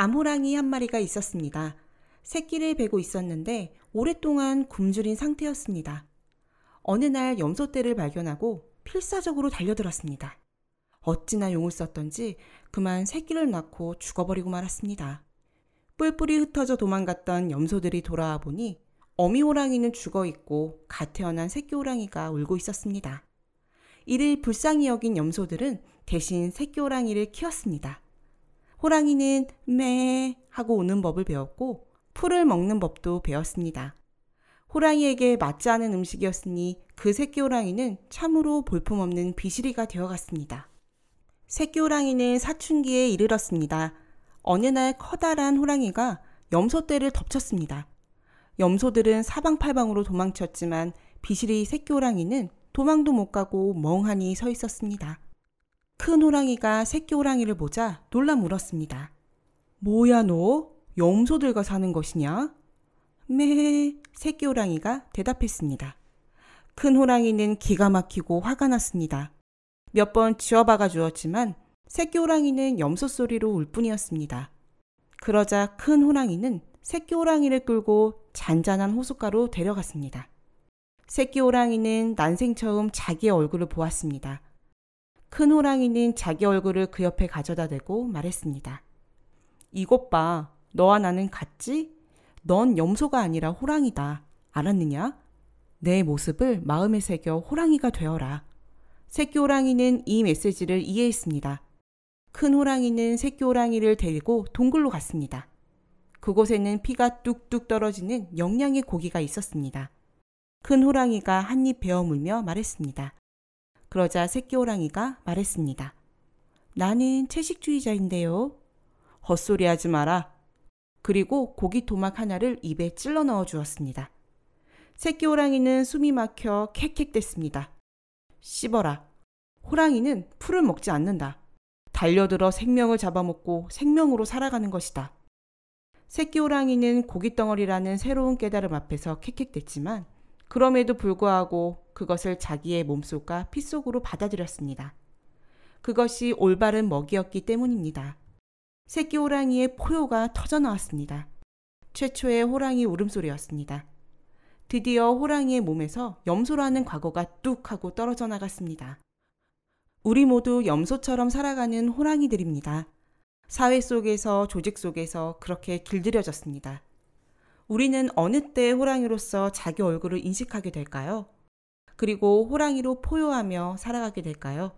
암호랑이 한 마리가 있었습니다. 새끼를 베고 있었는데 오랫동안 굶주린 상태였습니다. 어느 날 염소떼를 발견하고 필사적으로 달려들었습니다. 어찌나 용을 썼던지 그만 새끼를 낳고 죽어버리고 말았습니다. 뿔뿔이 흩어져 도망갔던 염소들이 돌아와 보니 어미 호랑이는 죽어 있고 갓 태어난 새끼 호랑이가 울고 있었습니다. 이를 불쌍히 여긴 염소들은 대신 새끼 호랑이를 키웠습니다. 호랑이는 매 하고 우는 법을 배웠고 풀을 먹는 법도 배웠습니다. 호랑이에게 맞지 않은 음식이었으니 그 새끼 호랑이는 참으로 볼품없는 비실이가 되어갔습니다. 새끼 호랑이는 사춘기에 이르렀습니다. 어느 날 커다란 호랑이가 염소떼를 덮쳤습니다. 염소들은 사방팔방으로 도망쳤지만 비실이 새끼 호랑이는 도망도 못 가고 멍하니 서 있었습니다. 큰 호랑이가 새끼 호랑이를 보자 놀라 물었습니다. 뭐야 너? 염소들과 사는 것이냐? 매 새끼 호랑이가 대답했습니다. 큰 호랑이는 기가 막히고 화가 났습니다. 몇 번 쥐어박아 주었지만 새끼 호랑이는 염소 소리로 울 뿐이었습니다. 그러자 큰 호랑이는 새끼 호랑이를 끌고 잔잔한 호숫가로 데려갔습니다. 새끼 호랑이는 난생 처음 자기의 얼굴을 보았습니다. 큰 호랑이는 자기 얼굴을 그 옆에 가져다 대고 말했습니다. 이것 봐. 너와 나는 같지? 넌 염소가 아니라 호랑이다. 알았느냐? 내 모습을 마음에 새겨 호랑이가 되어라. 새끼 호랑이는 이 메시지를 이해했습니다. 큰 호랑이는 새끼 호랑이를 데리고 동굴로 갔습니다. 그곳에는 피가 뚝뚝 떨어지는 영양의 고기가 있었습니다. 큰 호랑이가 한 입 베어 물며 말했습니다. 그러자 새끼 호랑이가 말했습니다. 나는 채식주의자인데요. 헛소리 하지 마라. 그리고 고기 토막 하나를 입에 찔러 넣어 주었습니다. 새끼 호랑이는 숨이 막혀 캑캑댔습니다. 씹어라. 호랑이는 풀을 먹지 않는다. 달려들어 생명을 잡아먹고 생명으로 살아가는 것이다. 새끼 호랑이는 고깃덩어리라는 새로운 깨달음 앞에서 캑캑댔지만 그럼에도 불구하고 그것을 자기의 몸속과 피 속으로 받아들였습니다. 그것이 올바른 먹이였기 때문입니다. 새끼 호랑이의 포효가 터져 나왔습니다. 최초의 호랑이 울음소리였습니다. 드디어 호랑이의 몸에서 염소라는 과거가 뚝 하고 떨어져 나갔습니다. 우리 모두 염소처럼 살아가는 호랑이들입니다. 사회 속에서 조직 속에서 그렇게 길들여졌습니다. 우리는 어느 때 호랑이로서 자기 얼굴을 인식하게 될까요? 그리고 호랑이로 포효하며 살아가게 될까요?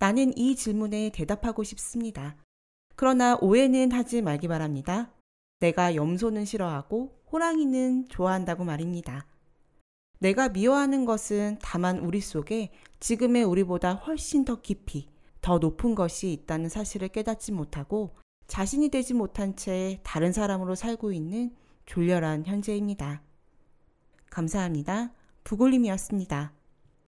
나는 이 질문에 대답하고 싶습니다. 그러나 오해는 하지 말기 바랍니다. 내가 염소는 싫어하고 호랑이는 좋아한다고 말입니다. 내가 미워하는 것은 다만 우리 속에 지금의 우리보다 훨씬 더 깊이, 더 높은 것이 있다는 사실을 깨닫지 못하고 자신이 되지 못한 채 다른 사람으로 살고 있는 졸렬한 현재입니다. 감사합니다. 부골림이었습니다.